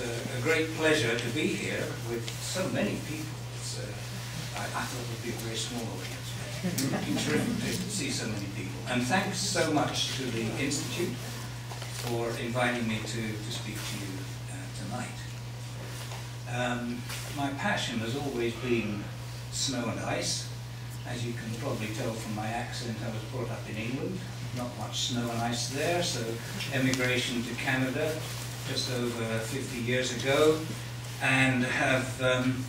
a great pleasure to be here with so many people. Uh, I, I, thought it would be a very small audience. It's terrific to see so many people. And thanks so much to the Institute for inviting me to, to speak to you uh, tonight. Um, my passion has always been snow and ice. As you can probably tell from my accent, I was brought up in England. Not much snow and ice there, so emigration to Canada just over 50 years ago, and have um,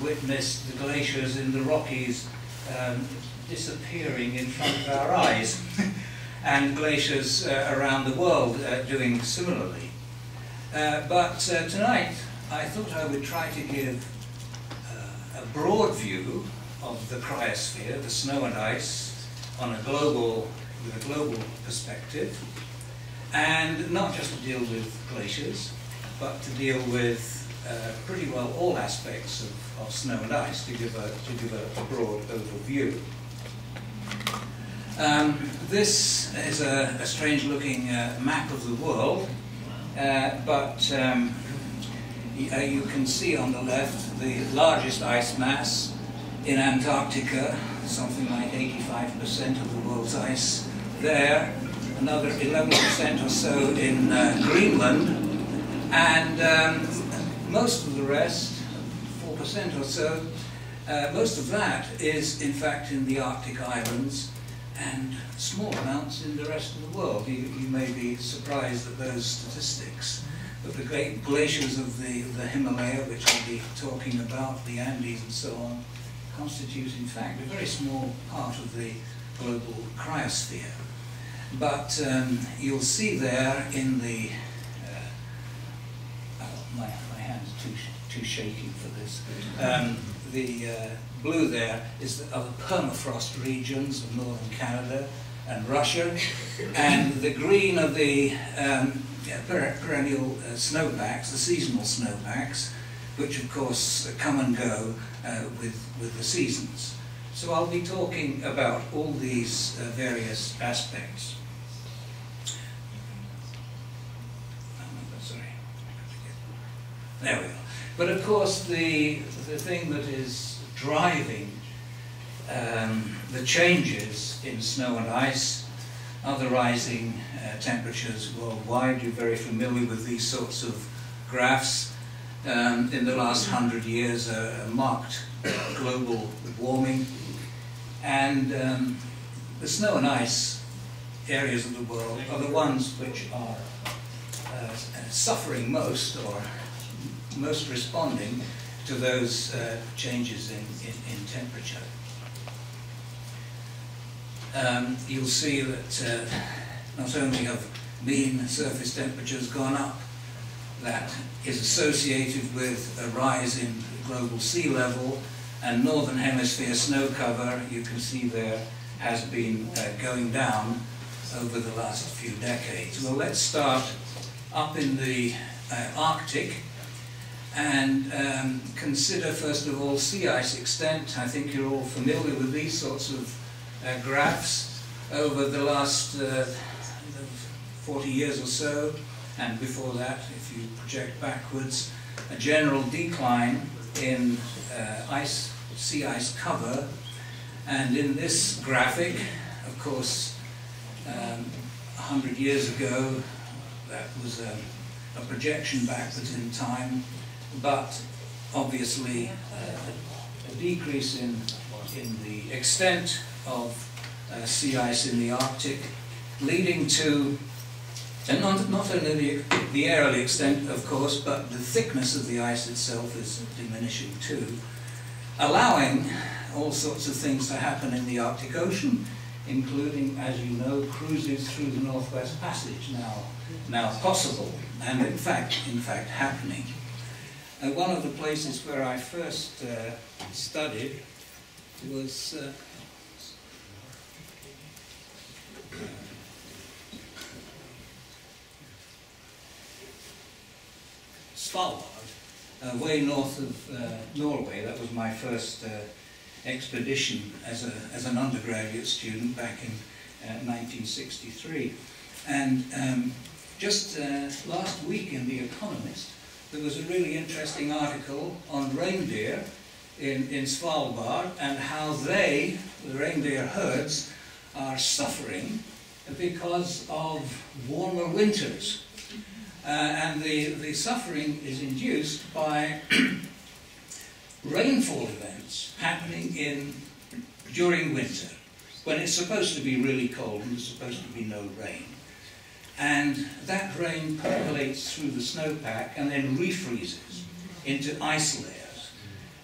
witnessed the glaciers in the Rockies um, disappearing in front of our eyes, and glaciers uh, around the world uh, doing similarly. Uh, but uh, tonight, I thought I would try to give uh, a broad view of the cryosphere, the snow and ice, on a global, with a global perspective, and not just to deal with glaciers, but to deal with uh, pretty well all aspects of, of, snow and ice to give a, to give a, broad overview. Um, this is a, a strange looking uh, map of the world, uh, but um, uh, you can see on the left the largest ice mass in Antarctica, something like 85% of the world's ice there, another 11% or so in uh, Greenland, and um, most of the rest, 4% or so, uh, most of that is in fact in the Arctic islands and small amounts in the rest of the world. You, you may be surprised at those statistics. But the great glaciers of the, the Himalaya, which I'll be talking about, the Andes and so on, constitute in fact a very small part of the global cryosphere. But um, you'll see there in the, uh, oh, my, my hand's too, too shaky for this, um, the uh, blue there is the, are the permafrost regions of northern Canada and Russia, and the green are the um, per perennial uh, the seasonal snowpacks, which of course come and go uh, with, with the seasons. So I'll be talking about all these uh, various aspects. There we are. But of course, the, the thing that is driving um, the changes in snow and ice are the rising uh, temperatures worldwide. You're very familiar with these sorts of graphs. Um, in the last hundred years, a marked global warming. And um, the snow and ice areas of the world are the ones which are uh, suffering most or most responding to those uh, changes in, in, in temperature. Um, you'll see that uh, not only have mean surface temperatures gone up, that is associated with a rise in global sea level and northern hemisphere snow cover, you can see there, has been uh, going down over the last few decades. Well, let's start up in the uh, Arctic, and um, consider first of all sea ice extent. I think you're all familiar with these sorts of uh, graphs over the last uh, 40 years or so, and before that, if you project backwards, a general decline in uh, ice, sea ice cover, and in this graphic, of course, um, 100 years ago, that was a, a projection backwards in time, but obviously uh, a decrease in, in the extent of uh, sea ice in the Arctic, leading to, and not, not only the, the aerial extent, of course, but the thickness of the ice itself is diminishing too, allowing all sorts of things to happen in the Arctic Ocean, including, as you know, cruises through the Northwest Passage now, now possible, and in fact, in fact, happening. Uh, one of the places where I first uh, studied was uh, Svalbard, uh, way north of uh, Norway. That was my first uh, expedition as, a, as an undergraduate student back in 1963. And um, just last week in The Economist, there was a really interesting article on reindeer in, in Svalbard and how they, the reindeer herds, are suffering because of warmer winters. Uh, and the, the suffering is induced by rainfall events happening in during winter when it's supposed to be really cold and there's supposed to be no rain. And that rain percolates through the snowpack and then refreezes into ice layers,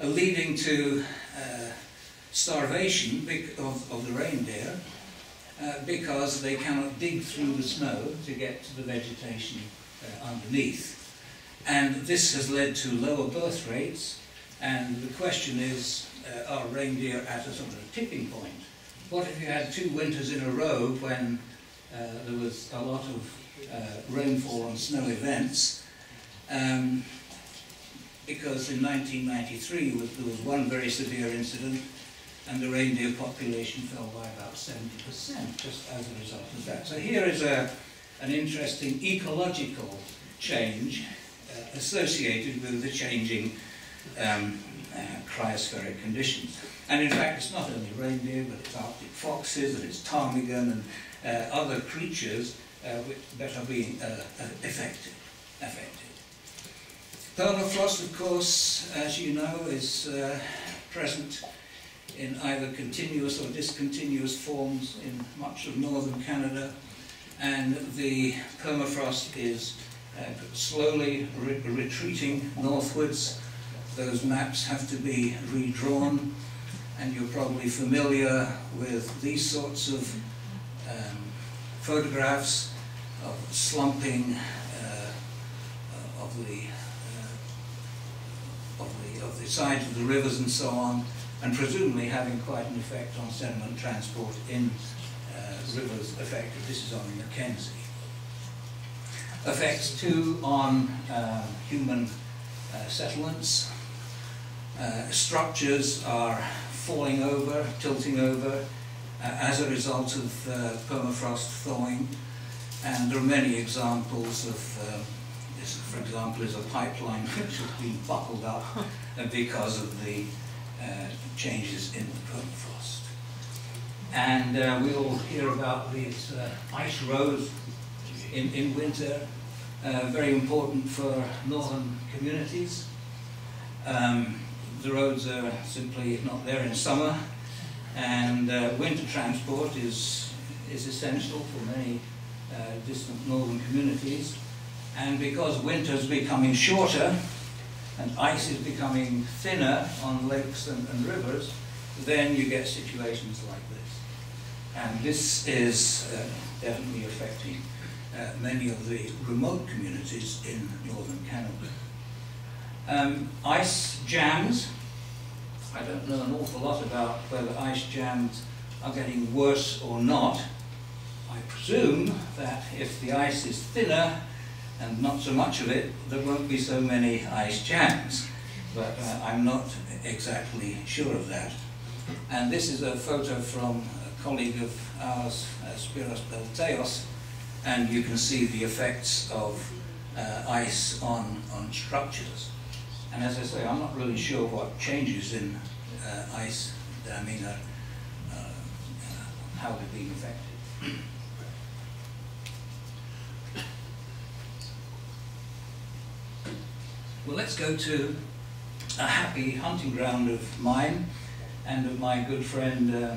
uh, leading to uh, starvation of, of the reindeer uh, because they cannot dig through the snow to get to the vegetation uh, underneath. And this has led to lower birth rates, and the question is, uh, are reindeer at a sort of tipping point? What if you had two winters in a row when there was a lot of uh, rainfall and snow events? Um, because in 1993 there was one very severe incident and the reindeer population fell by about 70% just as a result of that. So here is a, an interesting ecological change uh, associated with the changing um, uh, cryospheric conditions. And in fact, it's not only reindeer, but it's Arctic foxes, and it's ptarmigan, and uh, other creatures uh, that are being uh, uh, affected. affected. Permafrost, of course, as you know, is present in either continuous or discontinuous forms in much of northern Canada, and the permafrost is uh, slowly re retreating northwards. Those maps have to be redrawn, and you're probably familiar with these sorts of photographs of slumping uh, of the uh, of the of the sides of the rivers and so on and presumably having quite an effect on sediment transport in uh, rivers affected. This is on the Mackenzie. Effects too on human settlements. Structures are falling over, tilting over as a result of uh, permafrost thawing. And there are many examples of this, for example, is a pipeline which has been buckled up because of the uh, changes in the permafrost. And uh, we all hear about these uh, ice roads in, in winter, uh, very important for northern communities. Um, the roads are simply not there in summer, and uh, winter transport is, is essential for many uh, distant northern communities. And because winter is becoming shorter, and ice is becoming thinner on lakes and, and rivers, then you get situations like this. And this is uh, definitely affecting uh, many of the remote communities in northern Canada. Um, ice jams. I don't know an awful lot about whether ice jams are getting worse or not. I presume that if the ice is thinner, and not so much of it, there won't be so many ice jams. But uh, I'm not exactly sure of that. And this is a photo from a colleague of ours, uh, Spyros Beltaos, and you can see the effects of uh, ice on, on structures. And as I say, I'm not really sure what changes in uh, ice damming are, uh, uh, how they're being affected. Well, let's go to a happy hunting ground of mine and of my good friend uh,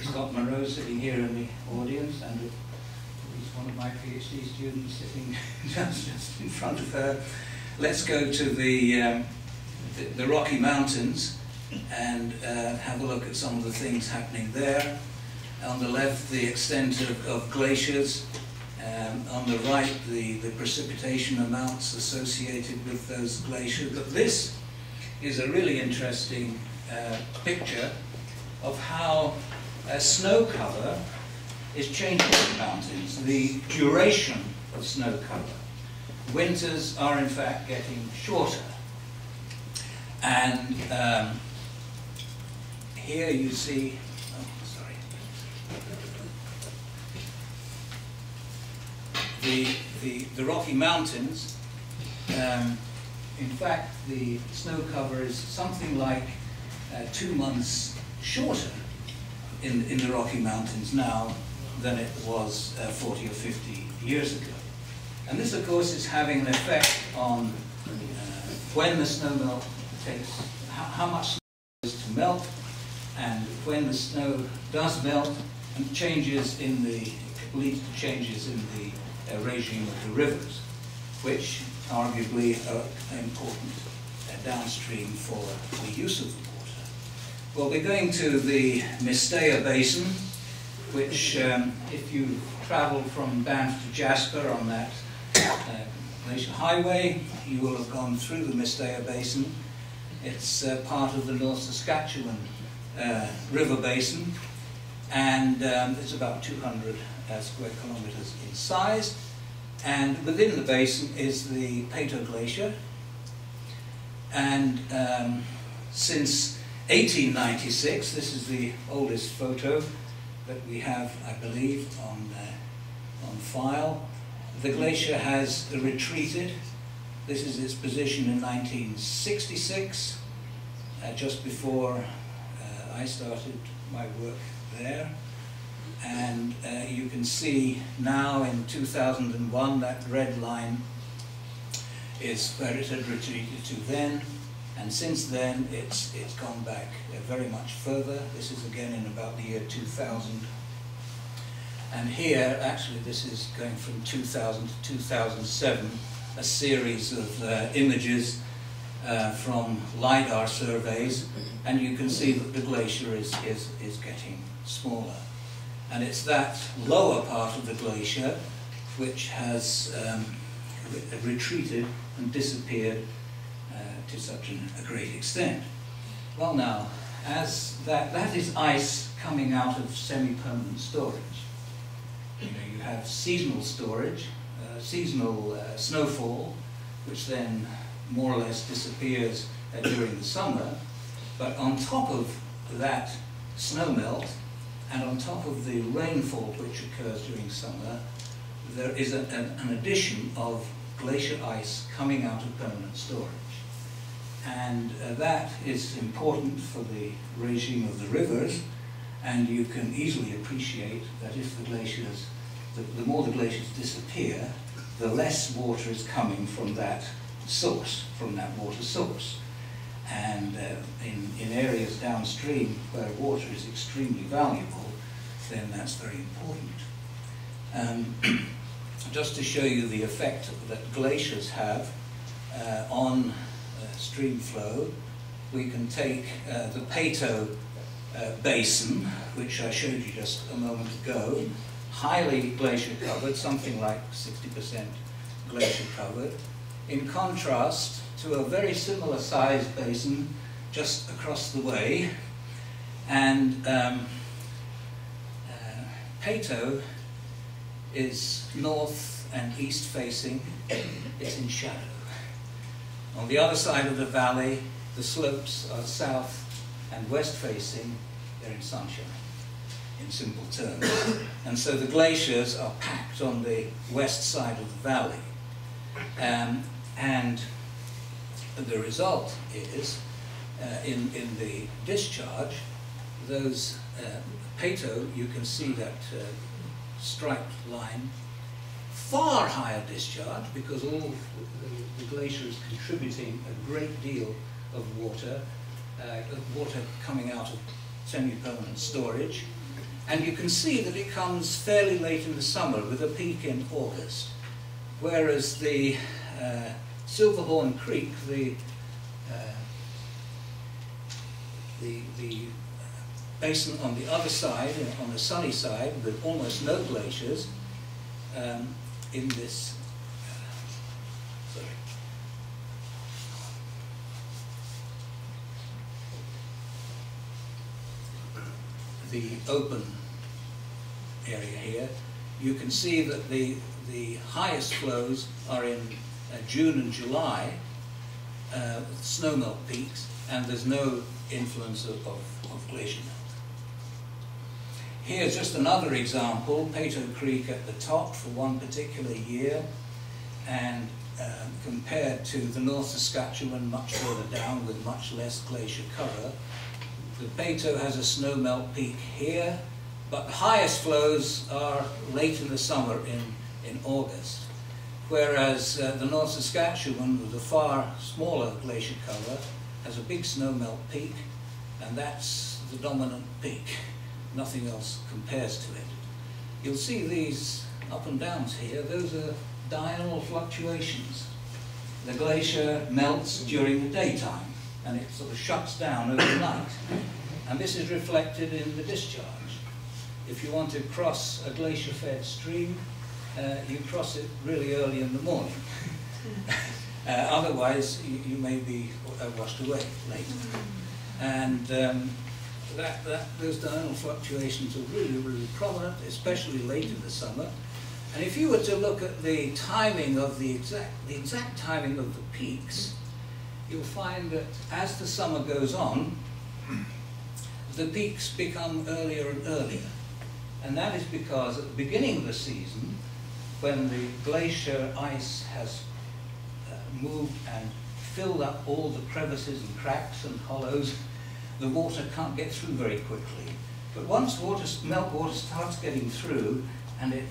Scott Munro sitting here in the audience and he's one of my PhD students sitting just, just in front of her. Let's go to the, um, the, the, Rocky Mountains and uh, have a look at some of the things happening there. On the left, the extent of, of glaciers um, on the right, the, the precipitation amounts associated with those glaciers. But this is a really interesting uh, picture of how a snow cover is changing in the mountains, the duration of snow cover. Winters are in fact getting shorter. And um, here you see sorry, the, the, the Rocky Mountains um, In fact, the snow cover is something like uh, two months shorter in, in the Rocky Mountains now than it was uh, 40 or 50 years ago. And this, of course, is having an effect on uh, when the snow melt takes, how, how much snow is to melt, and when the snow does melt, and changes in the, leads to changes in the uh, regime of the rivers, which arguably are important uh, downstream for the use of the water. Well, we're going to the Mistaya Basin, which um, if you travel from Banff to Jasper on that uh, glacier highway, you will have gone through the Mistaya Basin. It's uh, part of the North Saskatchewan uh, River Basin, and um, it's about 200 uh, square kilometers in size. And within the basin is the Peyto Glacier. And um, since 1896, this is the oldest photo that we have, I believe, on, uh, on file. The glacier has retreated. This is its position in 1966, uh, just before uh, I started my work there. And uh, you can see now in 2001 that red line is where it had retreated to then. And since then, it's, it's gone back uh, very much further. This is again in about the year 2000. And here, actually, this is going from 2000 to 2007, a series of uh, images uh, from LIDAR surveys, and you can see that the glacier is, is, is getting smaller. And it's that lower part of the glacier which has um, re retreated and disappeared uh, to such an, a great extent. Well now, as that, that is ice coming out of semi-permanent storage. You know, you have seasonal storage, uh, seasonal uh, snowfall, which then more or less disappears uh, during the summer, but on top of that snowmelt, and on top of the rainfall which occurs during summer, there is a, an, an addition of glacier ice coming out of permanent storage. And uh, that is important for the regime of the rivers, and you can easily appreciate that if the glaciers, the, the more the glaciers disappear, the less water is coming from that source, from that water source. And uh, in, in areas downstream where water is extremely valuable, then that's very important. Um, just to show you the effect that glaciers have uh, on uh, stream flow, we can take uh, the Peyto uh, Basin, which I showed you just a moment ago, highly glacier covered, something like 60% glacier covered, in contrast to a very similar sized basin just across the way. And um, uh, Peyto is north and east facing, it's in shadow. On the other side of the valley, the slopes are south and west facing, they're in sunshine, in simple terms. and so the glaciers are packed on the west side of the valley. Um, and the result is, uh, in, in the discharge, those uh, Peyto, you can see that uh, striped line, far higher discharge because all the, the glacier is contributing a great deal of water, water coming out of semi-permanent storage. And you can see that it comes fairly late in the summer with a peak in August. Whereas the uh, Silverhorn Creek, the uh, the the basin on the other side, on the sunny side, with almost no glaciers, um, in this. Uh, sorry. The open area here, you can see that the the highest flows are in uh, June and July, uh, snowmelt peaks, and there's no influence of, of, of glacier melt. Here's just another example, Peyto Creek at the top for one particular year, and um, compared to the North Saskatchewan much further down with much less glacier cover. The Peyto has a snow melt peak here, but the highest flows are late in the summer in, in August. Whereas uh, the North Saskatchewan, with a far smaller glacier cover, has a big snowmelt peak, and that's the dominant peak. Nothing else compares to it. You'll see these up and downs here. Those are diurnal fluctuations. The glacier melts during the daytime, and it sort of shuts down overnight. And this is reflected in the discharge. If you want to cross a glacier-fed stream, uh, you cross it really early in the morning. uh, otherwise, you, you, may be uh, washed away late. And um, that, that, those diurnal fluctuations are really, really prominent, especially late in the summer. And if you were to look at the timing of the exact, the exact timing of the peaks, you'll find that as the summer goes on, the peaks become earlier and earlier. And that is because at the beginning of the season, when the glacier ice has uh, moved and filled up all the crevices and cracks and hollows, the water can't get through very quickly. But once water, meltwater starts getting through and it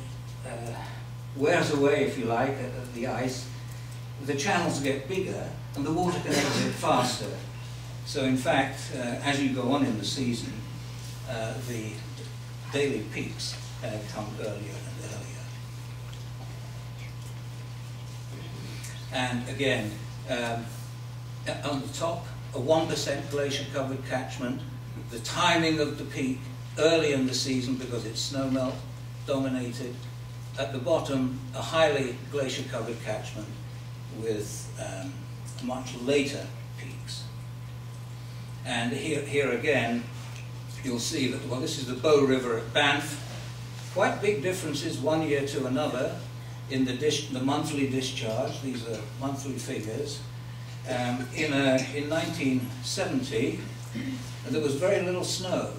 uh, wears away, if you like, the ice, the channels get bigger and the water can exit faster. So in fact, uh, as you go on in the season, uh, the daily peaks uh, come earlier And earlier. And again, um, on the top, a 1% glacier covered catchment, the timing of the peak early in the season because it's snowmelt dominated. At the bottom, a highly glacier covered catchment with um, much later peaks. And here, here again, you'll see that, well, this is the Bow River at Banff. Quite big differences one year to another in the, the monthly discharge, these are monthly figures, um, in, a, in 1970, there was very little snow.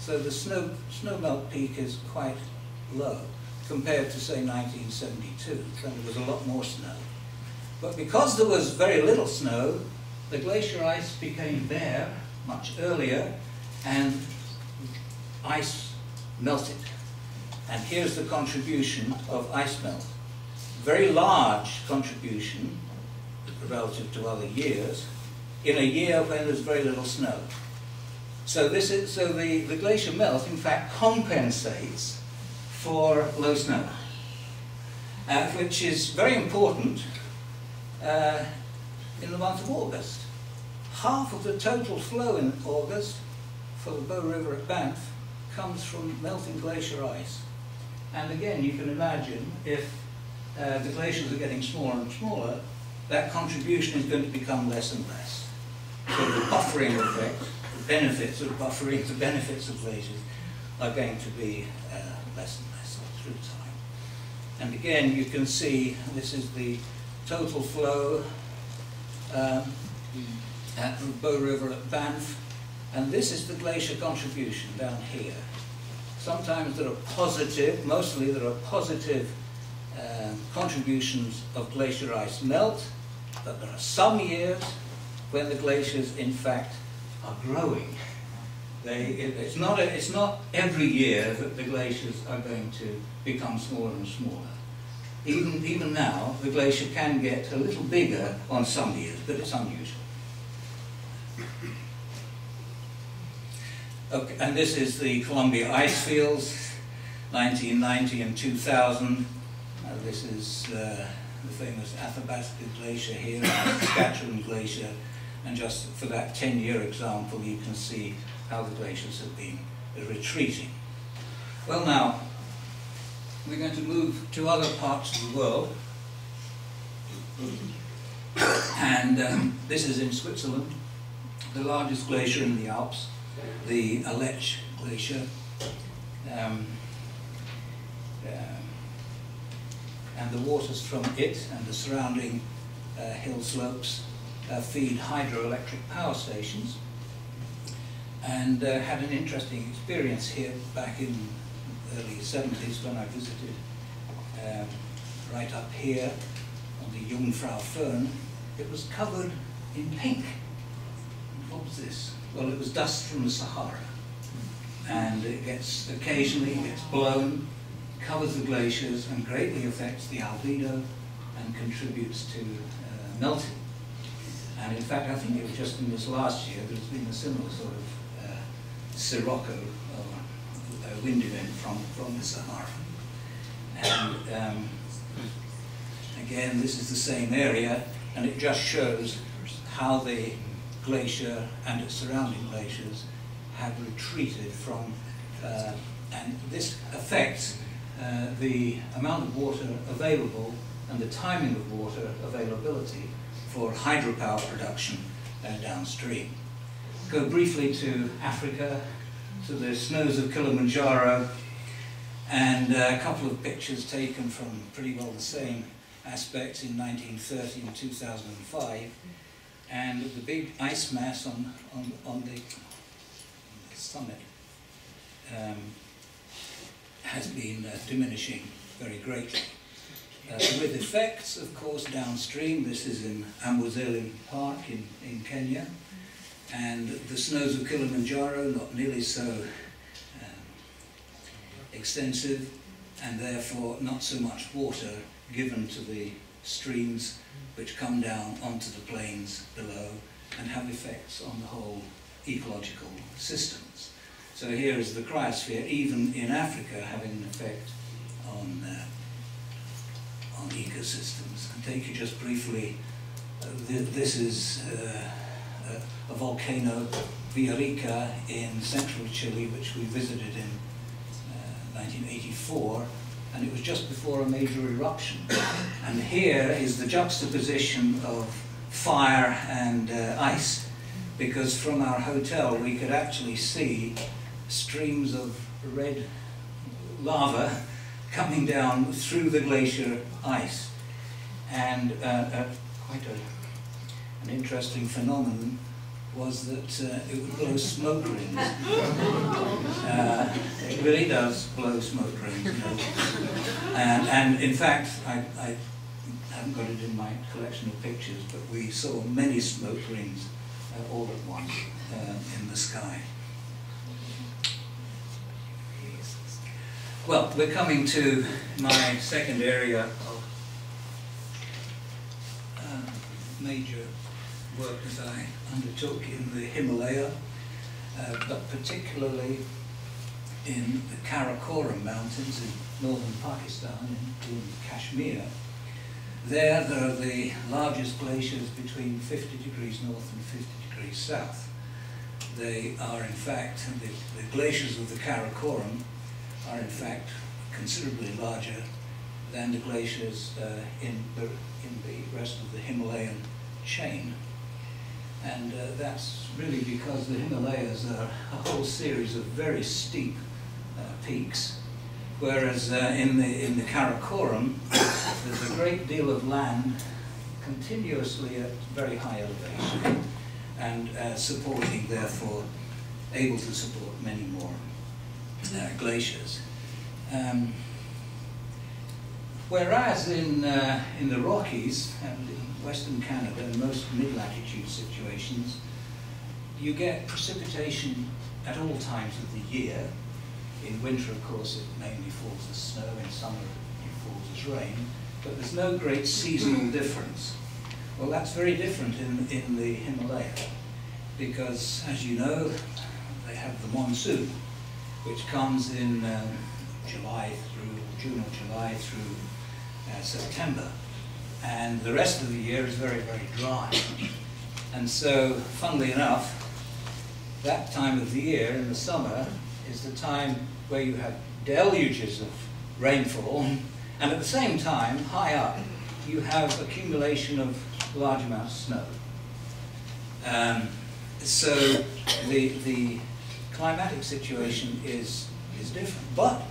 So the snow, snow melt peak is quite low compared to, say, 1972, when there was a lot more snow. But because there was very little snow, the glacier ice became bare much earlier, and ice melted. And here's the contribution of ice melt very large contribution relative to other years in a year when there's very little snow. So this is so the, the glacier melt in fact compensates for low snow, uh, which is very important uh, in the month of August. Half of the total flow in August for the Bow River at Banff comes from melting glacier ice. And again, you can imagine if uh, the glaciers are getting smaller and smaller, that contribution is going to become less and less. So the buffering effect, the benefits of buffering, the benefits of glaciers are going to be uh, less and less through time. And again, you can see this is the total flow um, at the Bow River at Banff, and this is the glacier contribution down here. Sometimes there are positive, mostly there are positive um, contributions of glacier ice melt, but there are some years when the glaciers, in fact, are growing. They, it, it's, not a, it's not every year that the glaciers are going to become smaller and smaller. Even, even now, the glacier can get a little bigger on some years, but it's unusual. Okay, and this is the Columbia ice fields, 1990 and 2000. Uh, this is uh, the famous Athabasca Glacier here, Saskatchewan Glacier, and just for that 10-year example, you can see how the glaciers have been retreating. Well now, we're going to move to other parts of the world. And um, this is in Switzerland, the largest glacier in the Alps, the Aletsch Glacier. Um, uh, and the waters from it and the surrounding uh, hill slopes uh, feed hydroelectric power stations and uh, had an interesting experience here back in early 70s when I visited um, right up here on the Jungfraufirn, it was covered in pink. What was this? Well, it was dust from the Sahara. And it gets, occasionally gets blown, covers the glaciers and greatly affects the albedo and contributes to uh, melting. And in fact, I think it was just in this last year there's been a similar sort of uh, sirocco, wind event from, from the Sahara. And um, again, this is the same area, and it just shows how the glacier and its surrounding glaciers have retreated from, uh, and this affects uh, the amount of water available and the timing of water availability for hydropower production uh, downstream. Go briefly to Africa, to the snows of Kilimanjaro, and uh, a couple of pictures taken from pretty well the same aspects in 1930 and 2005, and the big ice mass on, on, on the summit um, has been uh, diminishing very greatly. Uh, with effects, of course, downstream. This is in Amboseli Park in, in Kenya. And the snows of Kilimanjaro, not nearly so um, extensive, and therefore not so much water given to the streams which come down onto the plains below and have effects on the whole ecological systems. So here is the cryosphere, even in Africa, having an effect on, uh, on ecosystems. And take you just briefly, uh, th this is uh, a, volcano, Villarrica, in central Chile, which we visited in 1984, uh, and it was just before a major eruption. And here is the juxtaposition of fire and uh, ice, because from our hotel we could actually see streams of red lava coming down through the glacier ice. And uh, uh, quite a, an interesting phenomenon was that uh, it would blow smoke rings. Uh, it really does blow smoke rings. You know. and, and in fact, I, I haven't got it in my collection of pictures, but we saw many smoke rings uh, all at once uh, in the sky. Well, we're coming to my second area of uh, major work that I undertook in the Himalaya, uh, but particularly in the Karakoram Mountains in northern Pakistan, in, in Kashmir. There, there are the largest glaciers between 50 degrees north and 50 degrees south. They are, in fact, the, the glaciers of the Karakoram are in fact considerably larger than the glaciers uh, in, the, in the rest of the Himalayan chain. And uh, that's really because the Himalayas are a whole series of very steep uh, peaks, whereas uh, in, the, in the Karakoram, there's a great deal of land continuously at very high elevation and uh, supporting, therefore, able to support many more uh, glaciers. Um, whereas in, uh, in the Rockies and in Western Canada and most mid-latitude situations, you get precipitation at all times of the year. In winter, of course, it mainly falls as snow. In summer, it falls as rain. But there's no great seasonal difference. Well, that's very different in, in the Himalaya because, as you know, they have the monsoon which comes in um, July through June or July through uh, September. And the rest of the year is very, very dry. And so, funnily enough, that time of the year in the summer is the time where you have deluges of rainfall, and at the same time, high up, you have accumulation of large amounts of snow. Um, so the, the climatic situation is, is different. But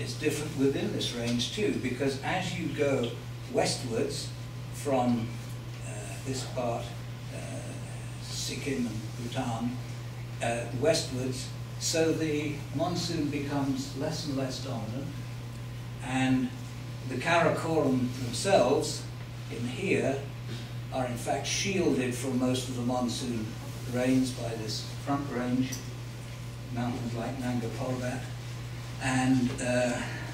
it's different within this range too, because as you go westwards from uh, this part, uh, Sikkim and Bhutan, uh, westwards, so the monsoon becomes less and less dominant, and the Karakoram themselves in here are in fact shielded from most of the monsoon rains by this front range, mountains like Nanga Parbat. And uh,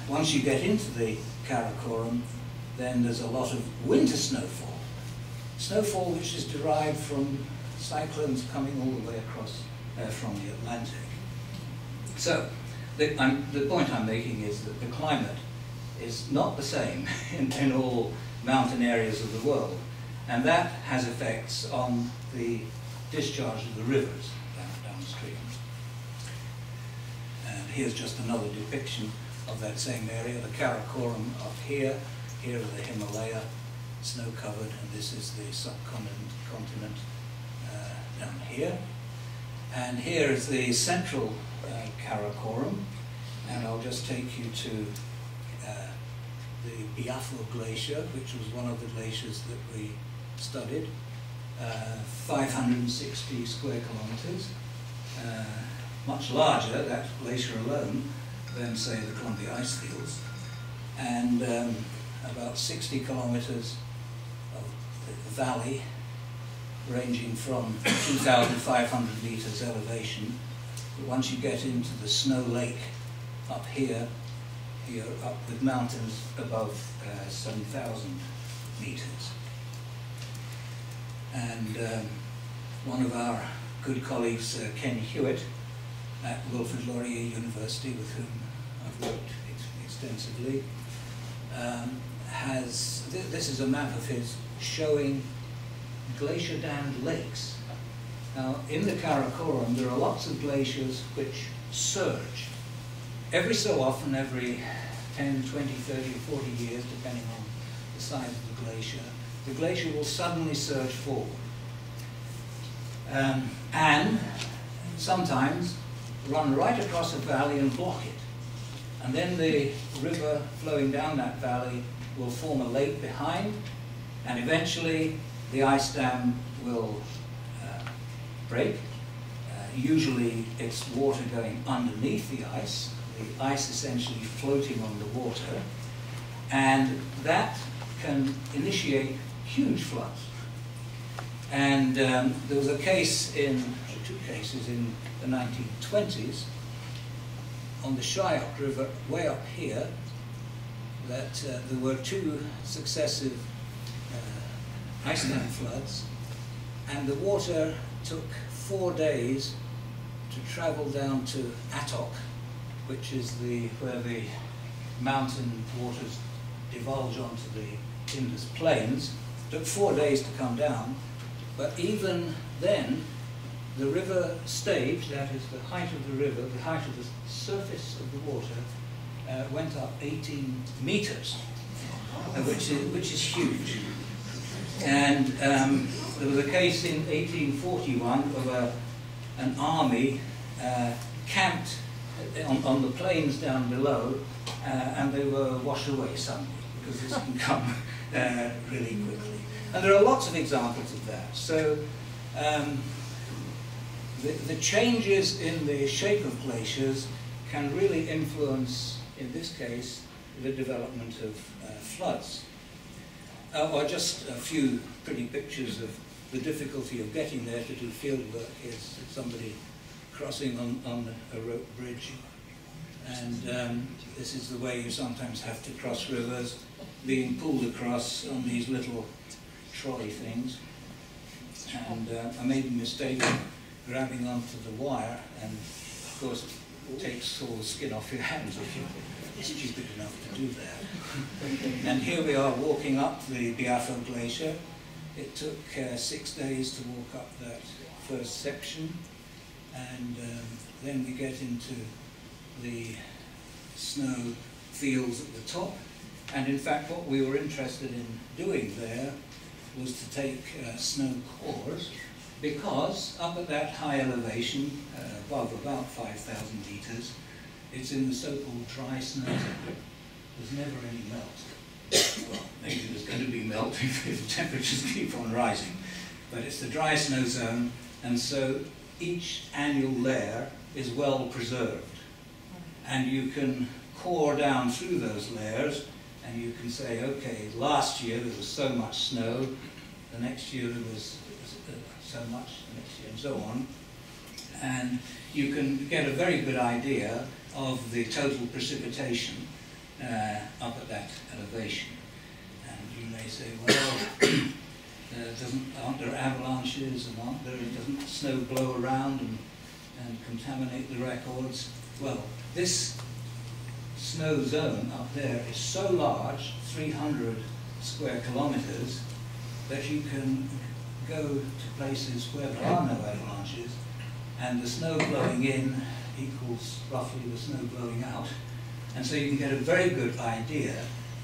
once you get into the Karakoram, then there's a lot of winter snowfall. Snowfall which is derived from cyclones coming all the way across uh, from the Atlantic. So, the, the, point I'm making is that the climate is not the same in, in all mountain areas of the world, and that has effects on the discharge of the rivers down, downstream. And here's just another depiction of that same area, the Karakoram up here, here are the Himalaya, snow-covered, and this is the subcontinent continent, uh, down here. And here is the central uh, Karakoram, and I'll just take you to uh, the Biafo Glacier, which was one of the glaciers that we studied, uh, 560 square kilometers, uh, much larger, that glacier alone, than say the Columbia ice fields, and um, about 60 kilometers of valley ranging from 2,500 meters elevation. But once you get into the Snow Lake up here, you're up with mountains above uh, 7,000 meters. And um, one of our good colleagues, uh, Ken Hewitt, at Wilfrid Laurier University, with whom I've worked ex extensively, um, has, th this is a map of his showing glacier dammed lakes. Now, in the Karakoram, there are lots of glaciers which surge. Every so often, every 10, 20, 30, or 40 years, depending on the size of the glacier, the glacier will suddenly surge forward. Um, and sometimes run right across a valley and block it. And then the river flowing down that valley will form a lake behind, and eventually the ice dam will uh, break. Uh, usually it's water going underneath the ice, the ice essentially floating on the water, and that can initiate huge floods. And um, there was a case in, two cases in the 1920s on the Shyok River, way up here, that uh, there were two successive uh, ice dam floods, and the water took four days to travel down to Attock, which is the where the mountain waters divulge onto the Indus Plains. It took four days to come down, but even then, the river stage, that is the height of the river, the height of the surface of the water, uh, went up 18 meters, uh, which, is, which is huge. And um, there was a case in 1841 of a, an army uh, camped on, on, the plains down below, uh, and they were washed away suddenly, because this can come uh, really quickly. And there are lots of examples of that. So um, the, the changes in the shape of glaciers can really influence, in this case, the development of uh, floods. Uh, or just a few pretty pictures of the difficulty of getting there to do field work. Here's somebody crossing on, on a rope bridge. And um, this is the way you sometimes have to cross rivers, being pulled across on these little trolley things. And uh, I made a mistake grabbing onto the wire, and of course it takes all the skin off your hands if you're stupid enough to do that. and here we are walking up the Biafo Glacier. It took uh, six days to walk up that first section, and um, then we get into the snow fields at the top. And in fact, what we were interested in doing there was to take uh, snow cores because up at that high elevation, uh, above about 5,000 meters, it's in the so-called dry snow zone. There's never any melt. well, maybe there's going to be melt if temperatures keep on rising. But it's the dry snow zone, and so each annual layer is well preserved. And you can core down through those layers and you can say, okay, last year there was so much snow, the next year there was so much, next year, and so on. And you can get a very good idea of the total precipitation uh, up at that elevation. And you may say, well, uh, doesn't, aren't there avalanches and aren't there, doesn't snow blow around and, and contaminate the records? Well, this snow zone up there is so large, 300 square kilometers, that you can go to places where there are no avalanches and the snow blowing in equals roughly the snow blowing out. And so you can get a very good idea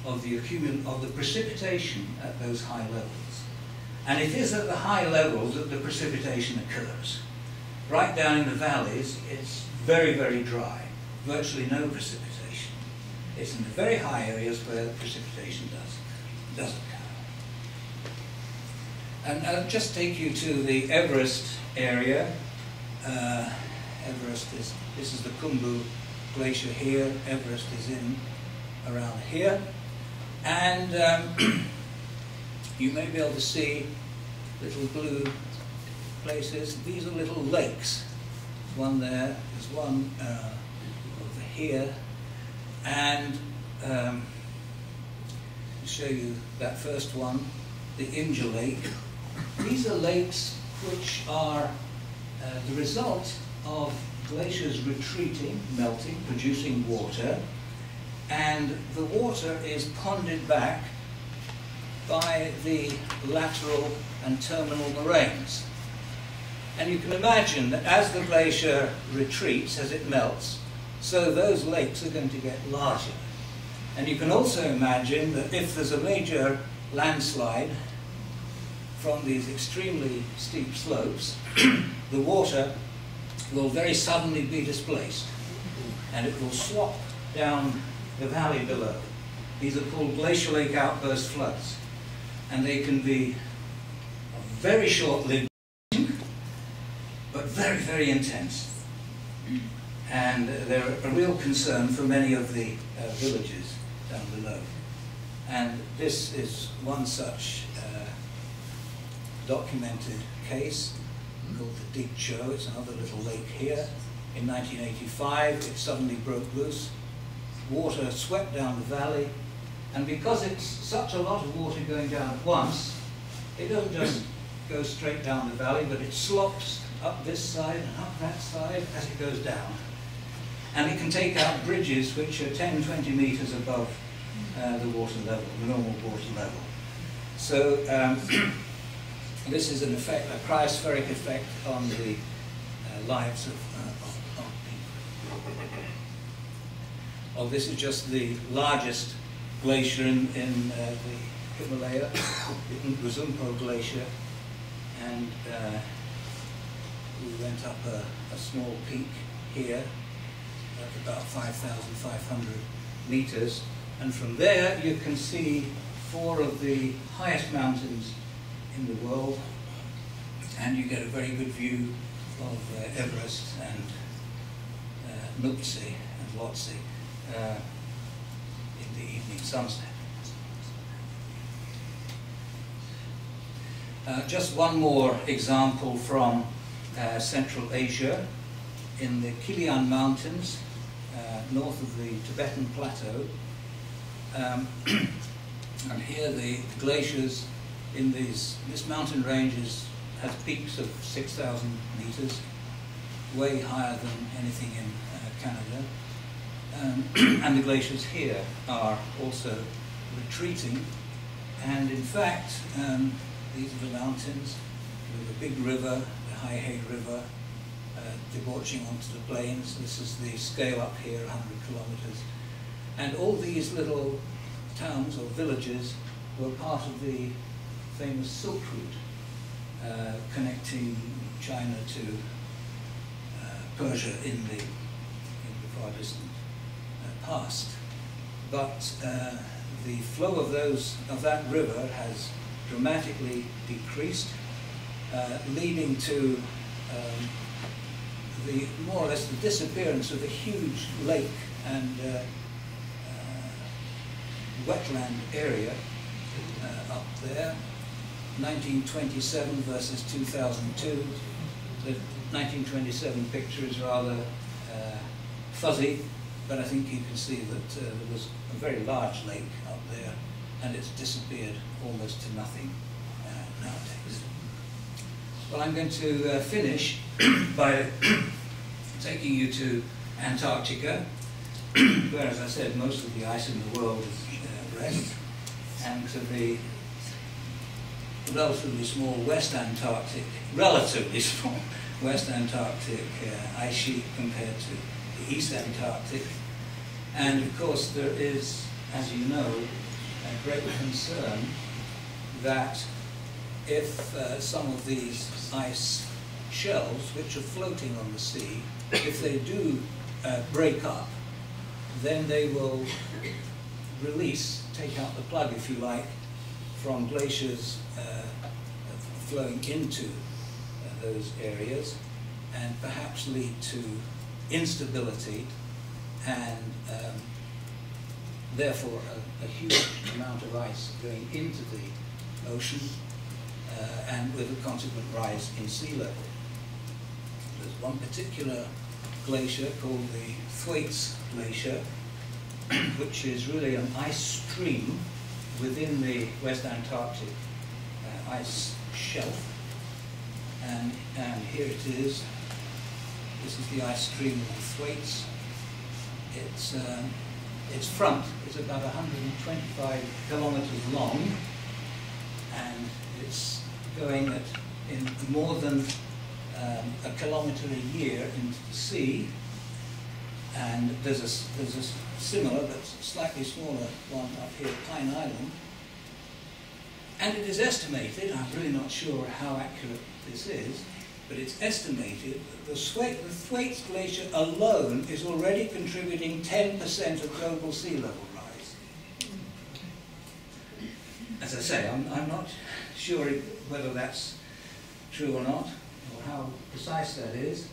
of the, accumul of the precipitation at those high levels. And it is at the high levels that the precipitation occurs. Right down in the valleys, it's very, very dry, virtually no precipitation. It's in the very high areas where the precipitation does, does occur. And I'll just take you to the Everest area. Uh, Everest is, this is the Khumbu Glacier here. Everest is in around here. And um, you may be able to see little blue places. These are little lakes. One there, there's one uh, over here, and um, I'll show you that first one, the Imja Lake. These are lakes which are uh, the result of glaciers retreating, melting, producing water, and the water is ponded back by the lateral and terminal moraines. And you can imagine that as the glacier retreats, as it melts, so those lakes are going to get larger. And you can also imagine that if there's a major landslide from these extremely steep slopes, the water will very suddenly be displaced and it will swap down the valley below. These are called glacial lake outburst floods and they can be very short-lived but very, very intense and they're a real concern for many of the uh, villages down below. And this is one such uh, documented case called the Dig Tsho. It's another little lake here. In 1985, it suddenly broke loose. Water swept down the valley, and because it's such a lot of water going down at once, it doesn't just go straight down the valley, but it slops up this side and up that side as it goes down and it can take out bridges which are 10, 20 metres above uh, the water level, the normal water level. So um, this is an effect, a cryospheric effect on the uh, lives of, uh, of, of, people. Oh, this is just the largest glacier in, in uh, the Himalaya, the Ngozumpa Glacier, and uh, we went up a, a small peak here at about 5,500 meters. And from there you can see four of the highest mountains in the world and you get a very good view of uh, Everest and uh, Nuptse and Lhotse uh, in the evening sunset. Uh, just one more example from uh, Central Asia in the Qilian Mountains uh, north of the Tibetan Plateau. Um, and here the, glaciers in these, this mountain range is, has peaks of 6,000 meters, way higher than anything in uh, Canada. Um, and the glaciers here are also retreating. And in fact, um, these are the mountains with a big river, the Heihe River, uh, debauching onto the plains. This is the scale up here, 100 kilometers. And all these little towns or villages were part of the famous Silk Route uh, connecting China to uh, Persia in the, in the far distant uh, past. But uh, the flow of those of that river has dramatically decreased, uh, leading to um, the more or less the disappearance of a huge lake and uh, uh, wetland area uh, up there. 1927 versus 2002. The 1927 picture is rather uh, fuzzy, but I think you can see that uh, there was a very large lake up there and it's disappeared almost to nothing uh, nowadays. Well, I'm going to uh, finish by taking you to Antarctica, where, as I said, most of the ice in the world is uh, rest, and to the relatively small West Antarctic, relatively small West Antarctic uh, ice sheet compared to the East Antarctic. And of course there is, as you know, a great concern that if uh, some of these ice shelves, which are floating on the sea, if they do uh, break up, then they will release, take out the plug, if you like, from glaciers uh, flowing into uh, those areas and perhaps lead to instability and um, therefore a, a, huge amount of ice going into the ocean uh, and with a consequent rise in sea level. There's one particular glacier called the Thwaites Glacier, which is really an ice stream within the West Antarctic uh, ice shelf. And, and here it is. This is the ice stream of Thwaites. Its, um, its front is about 125 kilometers long, and it's going at in more than um, a kilometer a year into the sea. And there's a, there's a similar but slightly smaller one up here at Pine Island. And it is estimated, I'm really not sure how accurate this is, but it's estimated that the, the Thwaites Glacier alone is already contributing 10% of global sea level rise. As I say, I'm, I'm not sure whether that's true or not, or how precise that is,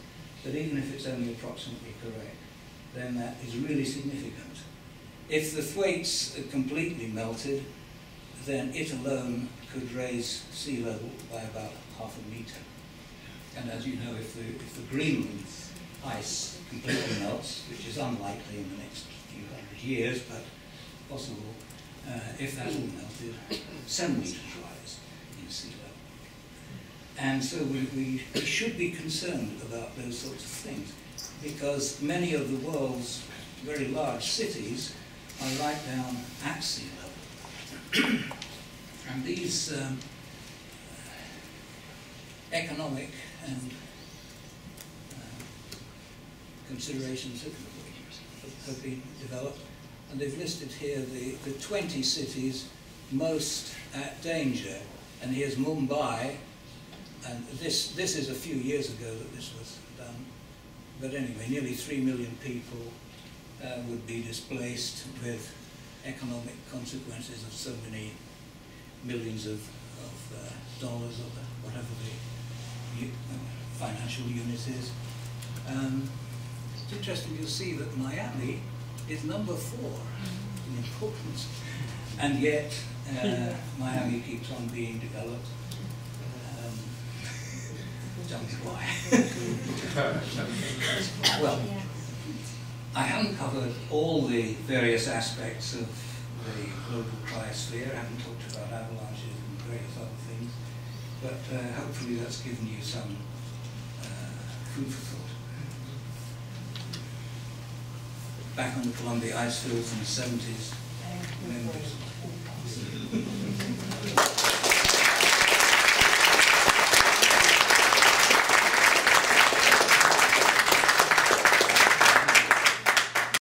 but even if it's only approximately correct, then that is really significant. If the Thwaites completely melted, then it alone could raise sea level by about half a metre. And as you know, if the, if the Greenland ice completely melts, which is unlikely in the next few hundred years, but possible, uh, if that all melted, seven metres rise in sea level. And so we, we should be concerned about those sorts of things, because many of the world's very large cities are right down at sea level. and these um, economic and uh, considerations have, have been developed. And they've listed here the, the 20 cities most at danger. And here's Mumbai. And this, this is a few years ago that this was. But anyway, nearly 3 million people uh, would be displaced with economic consequences of so many millions of, of uh, dollars or whatever the uh, financial unit is. Um, it's interesting you'll see that Miami is number four in importance, and yet uh, Miami keeps on being developed. Tell me why. well, I haven't covered all the various aspects of the global cryosphere. I haven't talked about avalanches and various other things, but uh, hopefully that's given you some uh, food for thought. Back on the Columbia ice fields in the 70s, members.